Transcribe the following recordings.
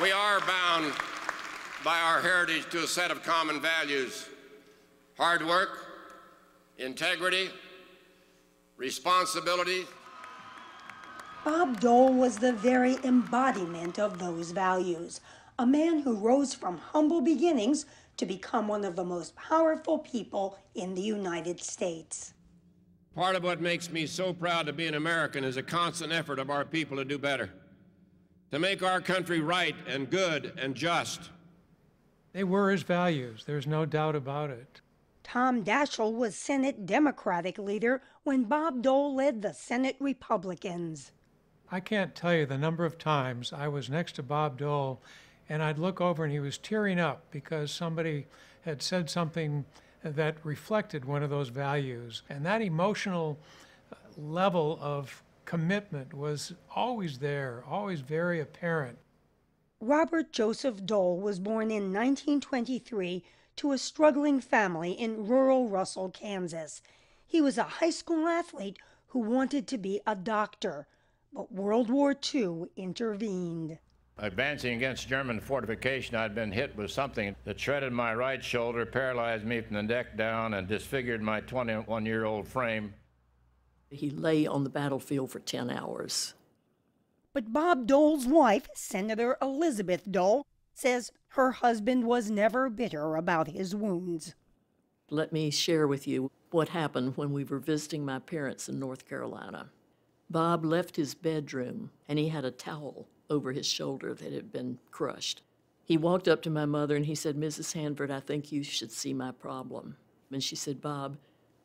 We are bound by our heritage to a set of common values hard work, integrity, responsibility. Bob Dole was the very embodiment of those values, a man who rose from humble beginnings to become one of the most powerful people in the United States. Part of what makes me so proud to be an American is a constant effort of our people to do better, to make our country right and good and just. They were his values, there's no doubt about it. Tom Daschle was Senate Democratic leader when Bob Dole led the Senate Republicans. I can't tell you the number of times I was next to Bob Dole and I'd look over and he was tearing up because somebody had said something that reflected one of those values. And that emotional level of commitment was always there, always very apparent. Robert Joseph Dole was born in 1923 to a struggling family in rural Russell, Kansas. He was a high school athlete who wanted to be a doctor, but World War II intervened. Advancing against German fortification, I'd been hit with something that shredded my right shoulder, paralyzed me from the neck down, and disfigured my 21 year old frame. He lay on the battlefield for 10 hours. But Bob Dole's wife, Senator Elizabeth Dole, says her husband was never bitter about his wounds. Let me share with you what happened when we were visiting my parents in North Carolina. Bob left his bedroom and he had a towel over his shoulder that had been crushed. He walked up to my mother and he said, Mrs. Hanford, I think you should see my problem. And she said, Bob,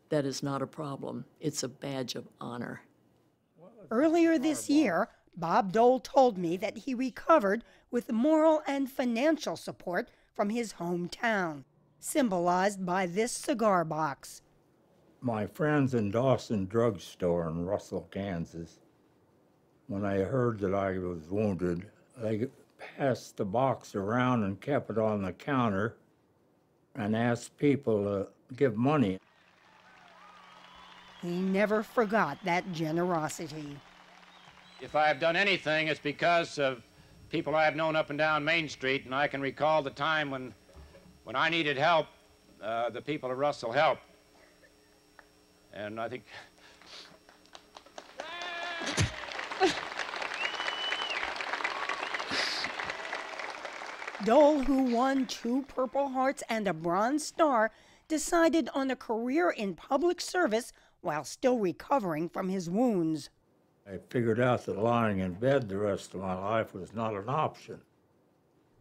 that is not a problem. It's a badge of honor. Earlier this year, Bob Dole told me that he recovered with moral and financial support from his hometown, symbolized by this cigar box. My friends in Dawson Drug Store in Russell, Kansas, when they heard that I was wounded, they passed the box around and kept it on the counter and asked people to give money. He never forgot that generosity. If I have done anything, it's because of people I have known up and down Main Street, and I can recall the time when, when I needed help, uh, the people of Russell helped. And I think Dole, who won two Purple Hearts and a Bronze Star, decided on a career in public service while still recovering from his wounds. I figured out that lying in bed the rest of my life was not an option.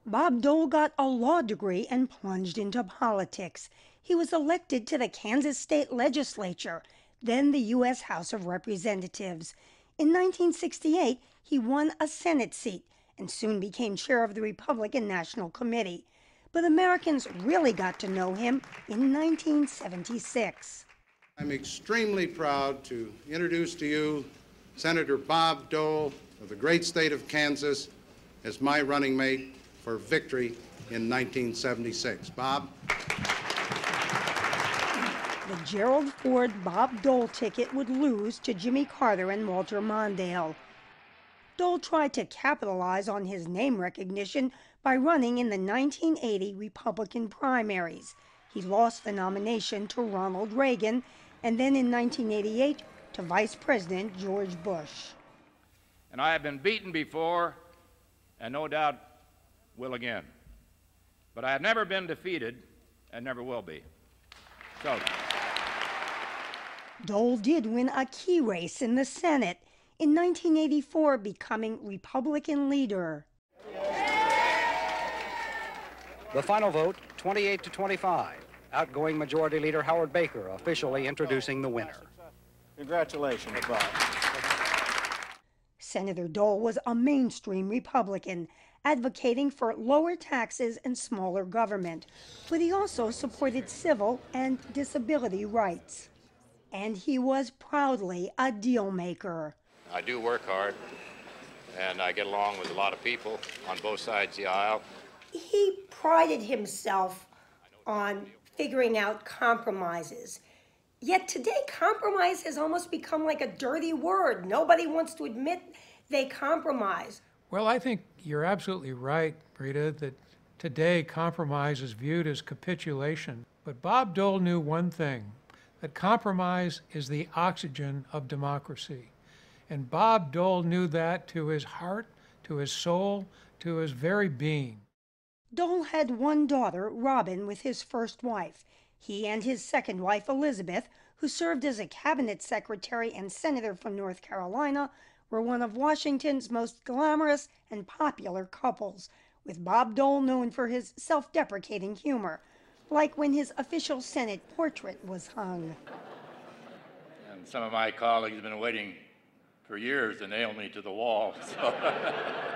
Bob Dole got a law degree and plunged into politics. He was elected to the Kansas State Legislature, then the U.S. House of Representatives. In 1968, he won a Senate seat and soon became chair of the Republican National Committee. But Americans really got to know him in 1976. I'm extremely proud to introduce to you Senator Bob Dole of the great state of Kansas as my running mate for victory in 1976. Bob? The Gerald Ford Bob Dole ticket would lose to Jimmy Carter and Walter Mondale. Dole tried to capitalize on his name recognition by running in the 1980 Republican primaries. He lost the nomination to Ronald Reagan and then in 1988 to Vice President George Bush. And I have been beaten before, and no doubt will again. But I have never been defeated and never will be. So. Dole did win a key race in the Senate in 1984, becoming Republican leader. The final vote 28 to 25. Outgoing Majority Leader Howard Baker officially introducing the winner. Congratulations, Bob. Senator Dole was a mainstream Republican, advocating for lower taxes and smaller government, but he also supported civil and disability rights. And he was proudly a deal maker. I do work hard, and I get along with a lot of people on both sides of the aisle. He prided himself on figuring out compromises. Yet today, compromise has almost become like a dirty word. Nobody wants to admit they compromise. Well, I think you're absolutely right, Rita, that today compromise is viewed as capitulation. But Bob Dole knew one thing that compromise is the oxygen of democracy. And Bob Dole knew that to his heart, to his soul, to his very being. Dole had one daughter, Robin, with his first wife. He and his second wife, Elizabeth, who served as a cabinet secretary and senator from North Carolina, were one of Washington's most glamorous and popular couples, with Bob Dole known for his self deprecating humor, like when his official Senate portrait was hung. And some of my colleagues have been waiting for years to nail me to the wall. So.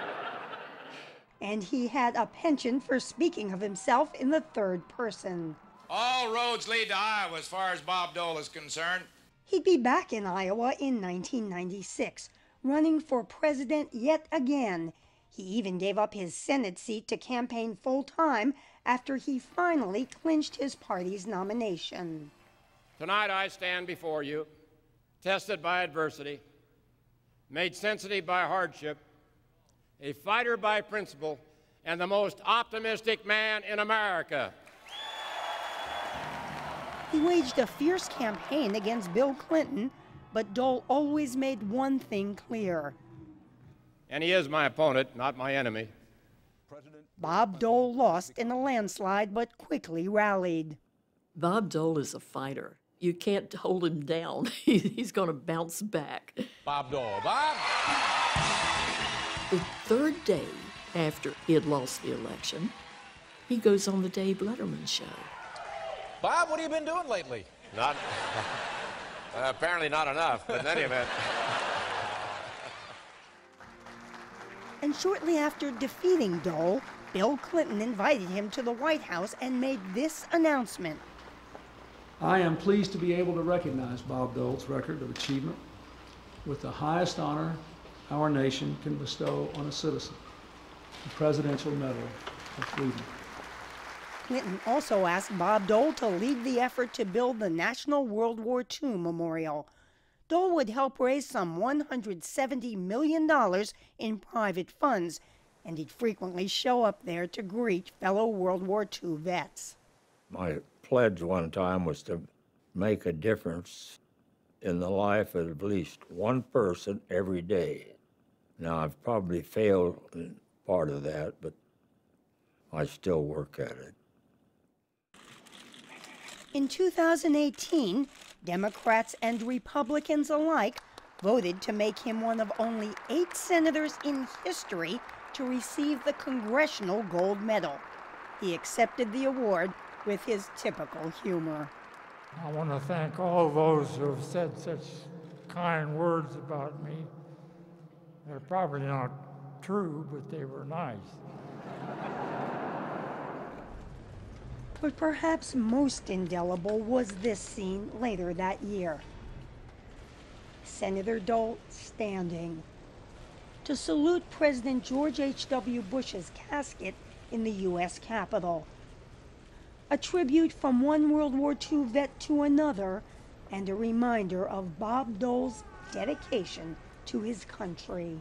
And he had a penchant for speaking of himself in the third person. All roads lead to Iowa as far as Bob Dole is concerned. He'd be back in Iowa in 1996, running for president yet again. He even gave up his Senate seat to campaign full time after he finally clinched his party's nomination. Tonight I stand before you, tested by adversity, made sensitive by hardship, a fighter by principle, and the most optimistic man in America. He waged a fierce campaign against Bill Clinton, but Dole always made one thing clear. And he is my opponent, not my enemy. Bob Dole lost in a landslide, but quickly rallied. Bob Dole is a fighter. You can't hold him down. He's going to bounce back. Bob Dole. Bob! The third day after he had lost the election, he goes on the Dave Letterman show. Bob, what have you been doing lately? Not, uh, apparently not enough, but in any event. and shortly after defeating Dole, Bill Clinton invited him to the White House and made this announcement. I am pleased to be able to recognize Bob Dole's record of achievement with the highest honor our nation can bestow on a citizen, the Presidential Medal of Freedom. Clinton also asked Bob Dole to lead the effort to build the National World War II Memorial. Dole would help raise some $170 million in private funds, and he'd frequently show up there to greet fellow World War II vets. My pledge one time was to make a difference in the life of at least one person every day. Now, I've probably failed in part of that, but I still work at it. In 2018, Democrats and Republicans alike voted to make him one of only eight senators in history to receive the Congressional Gold Medal. He accepted the award with his typical humor. I want to thank all those who have said such kind words about me. They're probably not true, but they were nice. But perhaps most indelible was this scene later that year. Senator Dole standing to salute President George H.W. Bush's casket in the U.S. Capitol. A tribute from one World War II vet to another, and a reminder of Bob Dole's dedication to his country.